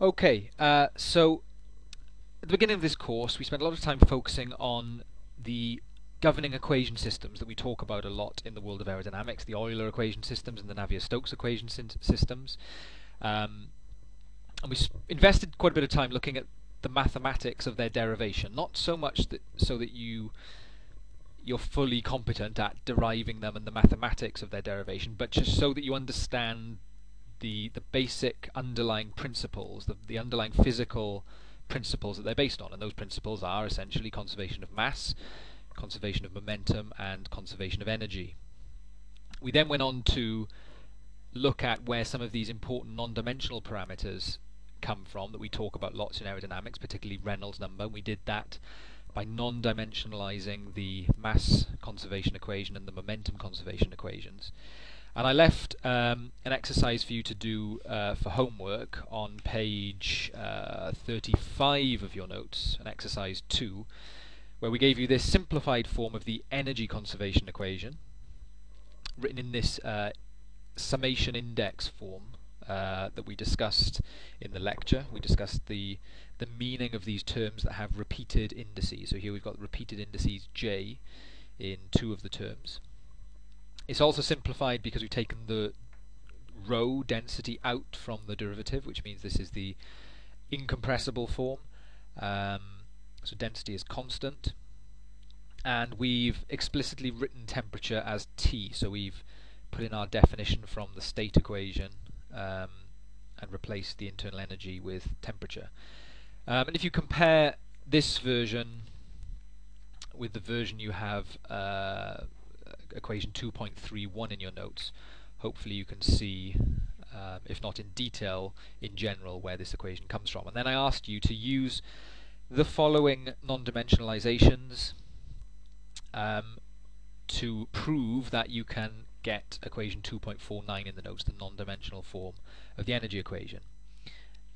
Okay, uh, so at the beginning of this course, we spent a lot of time focusing on the governing equation systems that we talk about a lot in the world of aerodynamics, the Euler equation systems and the Navier-Stokes equation systems. Um, and we invested quite a bit of time looking at the mathematics of their derivation, not so much that so that you you're fully competent at deriving them and the mathematics of their derivation, but just so that you understand the the basic underlying principles, the, the underlying physical principles that they're based on, and those principles are essentially conservation of mass, conservation of momentum, and conservation of energy. We then went on to look at where some of these important non-dimensional parameters come from that we talk about lots in aerodynamics, particularly Reynolds number. We did that by non-dimensionalizing the mass conservation equation and the momentum conservation equations. And I left um, an exercise for you to do uh, for homework on page uh, 35 of your notes, an exercise 2, where we gave you this simplified form of the energy conservation equation, written in this uh, summation index form uh, that we discussed in the lecture. We discussed the the meaning of these terms that have repeated indices. So here we've got repeated indices j in two of the terms. It's also simplified because we've taken the rho density out from the derivative, which means this is the incompressible form. Um, so density is constant. And we've explicitly written temperature as T, so we've put in our definition from the state equation um, and replaced the internal energy with temperature. Um, and if you compare this version with the version you have uh, equation 2.31 in your notes, hopefully you can see, um, if not in detail, in general where this equation comes from. And then I asked you to use the following non-dimensionalizations um, to prove that you can get equation 2.49 in the notes, the non-dimensional form of the energy equation.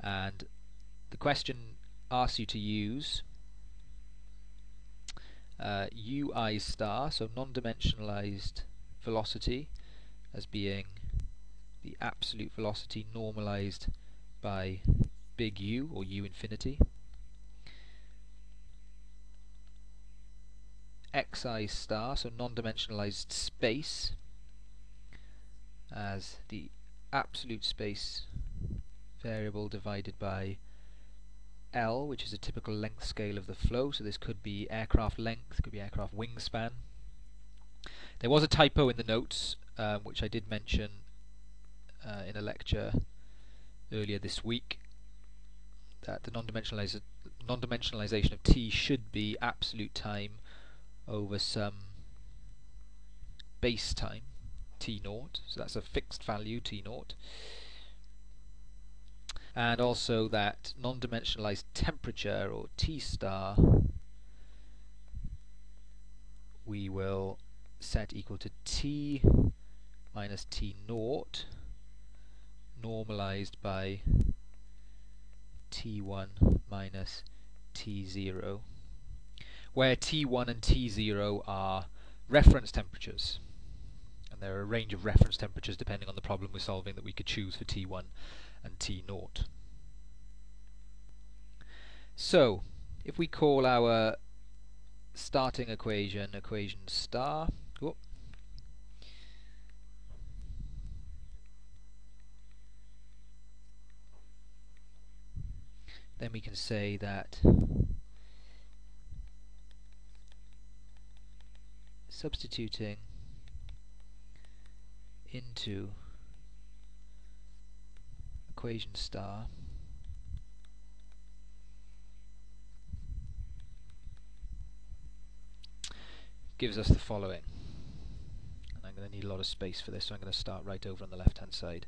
And the question asks you to use uh, ui star, so non-dimensionalized velocity as being the absolute velocity normalized by big U or U infinity. xi star, so non-dimensionalized space as the absolute space variable divided by L, which is a typical length scale of the flow, so this could be aircraft length, could be aircraft wingspan. There was a typo in the notes, um, which I did mention uh, in a lecture earlier this week, that the non-dimensionalization non of t should be absolute time over some base time, t naught, so that's a fixed value, t naught and also that non-dimensionalized temperature or T star we will set equal to T minus T naught normalized by T1 minus T0 where T1 and T0 are reference temperatures. And there are a range of reference temperatures depending on the problem we're solving that we could choose for T1 and T naught. So, if we call our starting equation equation star, whoop, then we can say that substituting into equation star gives us the following. And I'm going to need a lot of space for this, so I'm going to start right over on the left hand side.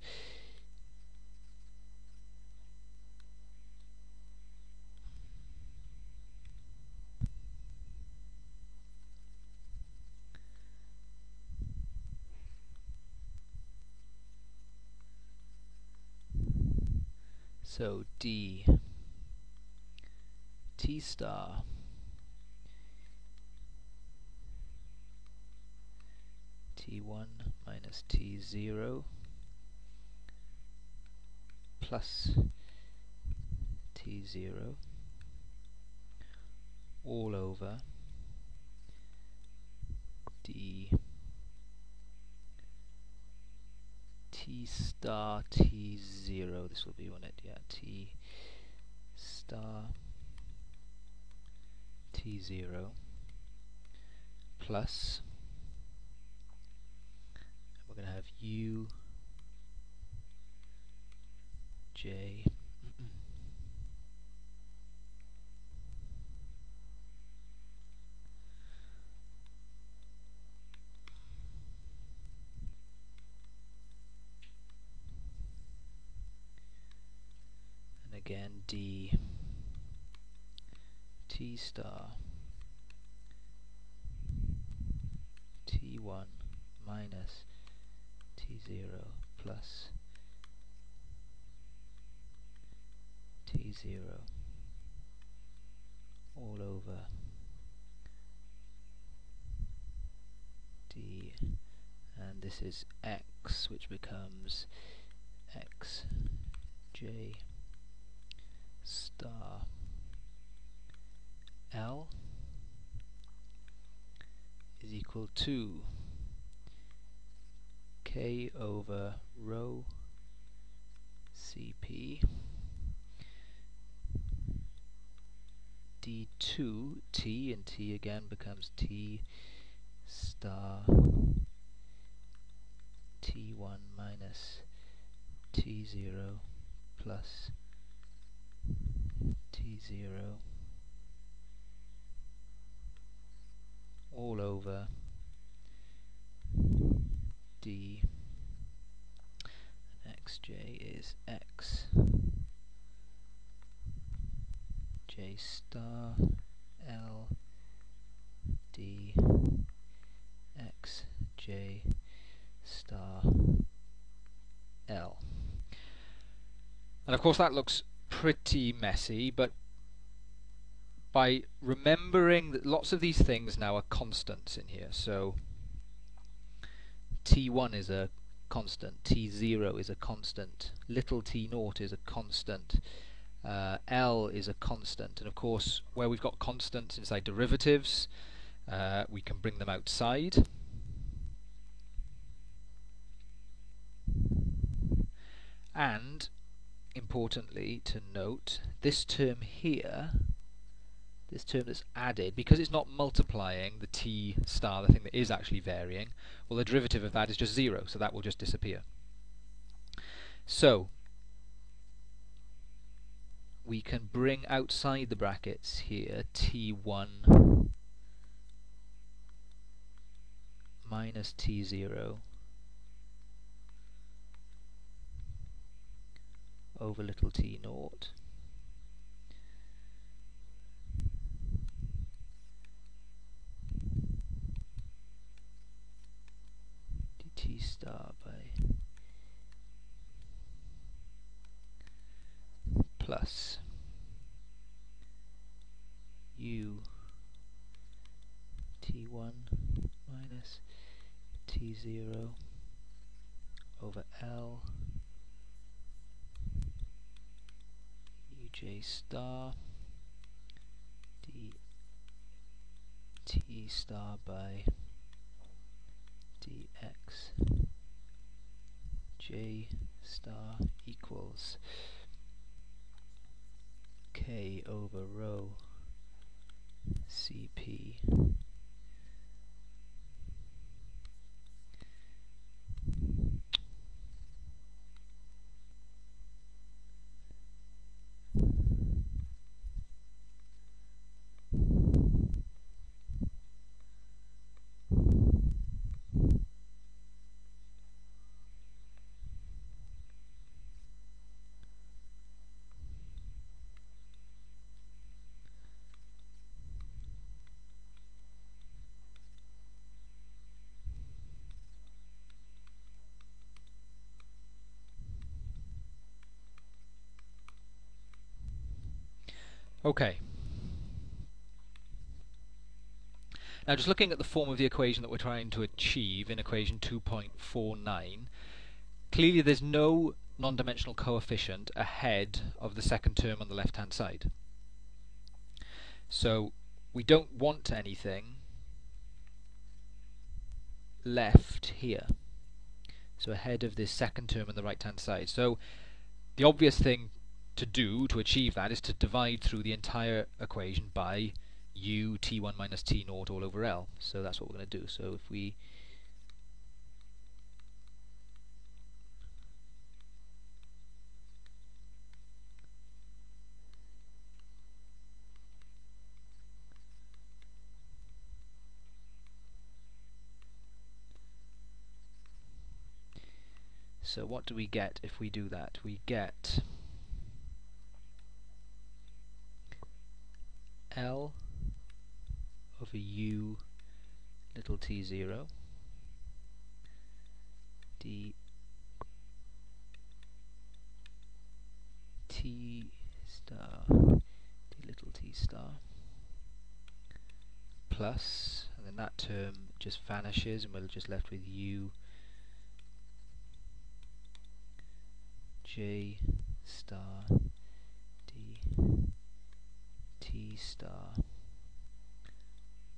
So D. T star. T1 minus T0 plus t0 all over d. T star t0 this will be on it yeah t star t0 plus we're going to have u j again d. T star. T1 minus t0 plus t0 all over. D. And this is x which becomes x j star. L is equal to K over rho CP D2 T and T again becomes T star T1 minus T0 plus T0 all over. D. Xj is x. J star l d x j star l. And of course that looks pretty messy, but by remembering that lots of these things now are constants in here. So t1 is a constant, t0 is a constant, little t0 is a constant, uh, L is a constant, and of course where we've got constants inside derivatives, uh, we can bring them outside. And importantly to note, this term here, this term that's added, because it's not multiplying the t star, the thing that is actually varying, well the derivative of that is just 0, so that will just disappear. So, we can bring outside the brackets here t1 minus t0 over little t naught. Dt star by plus u t1 minus t0 over L j star. D t star by dx j star equals k over rho cp Okay. Now just looking at the form of the equation that we're trying to achieve in equation 2.49, clearly there's no non-dimensional coefficient ahead of the second term on the left-hand side. So we don't want anything left here. So ahead of this second term on the right hand side. So the obvious thing to do to achieve that is to divide through the entire equation by u t1 minus t naught all over L. So that's what we're going to do. So if we So what do we get if we do that? We get L over U little t0 d t star d little t star plus and then that term just vanishes and we're just left with u j star t star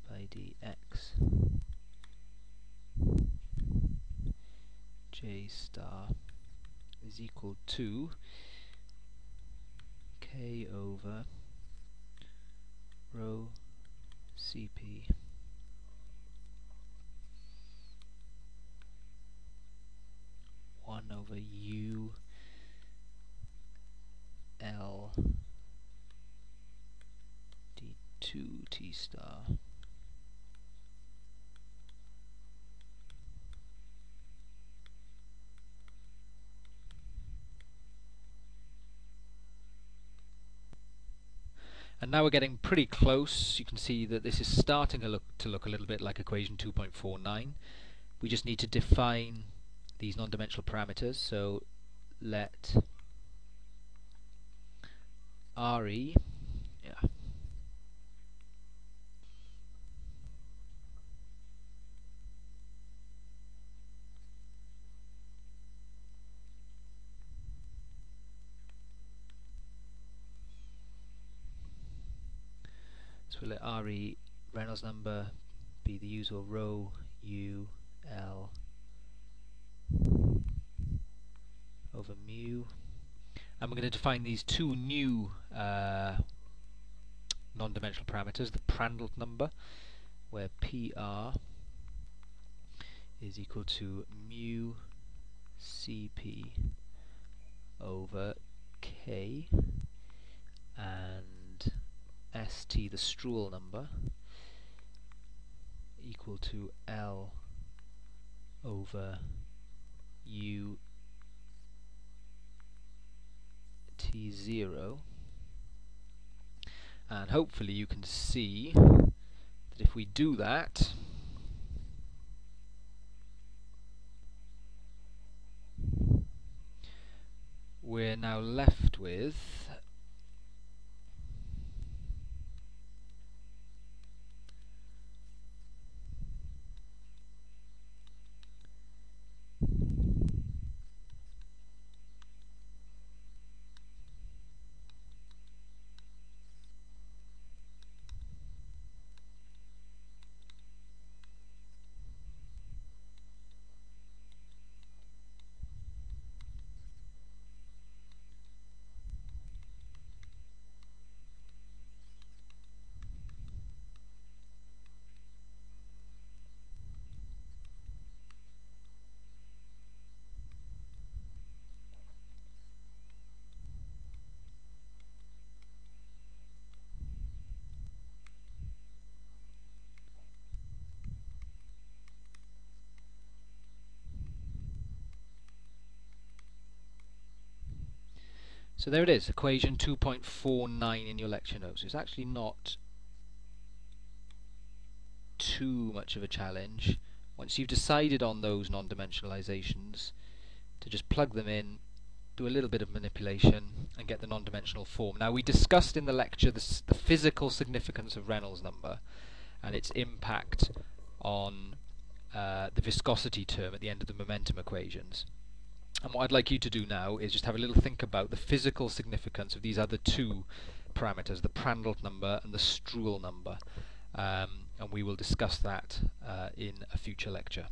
by dx j star is equal to k over rho cp one over u L D2 T star And now we're getting pretty close. You can see that this is starting to look, to look a little bit like equation 2.49. We just need to define these non-dimensional parameters. So let RE. Yeah. So we'll let RE Reynolds number be the usual rho U L over mu. And we're going to define these two new uh, non-dimensional parameters, the Prandtl number, where PR is equal to mu Cp over K and St, the Strouhal number, equal to L over U t0 and hopefully you can see that if we do that we're now left with So there it is, equation 2.49 in your lecture notes. It's actually not too much of a challenge. Once you've decided on those non-dimensionalizations, to just plug them in, do a little bit of manipulation, and get the non-dimensional form. Now we discussed in the lecture the, the physical significance of Reynolds number and its impact on uh, the viscosity term at the end of the momentum equations. And what I'd like you to do now is just have a little think about the physical significance of these other two parameters, the Prandtl number and the Strouhal number. Um, and we will discuss that uh, in a future lecture.